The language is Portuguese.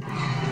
Música